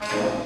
아,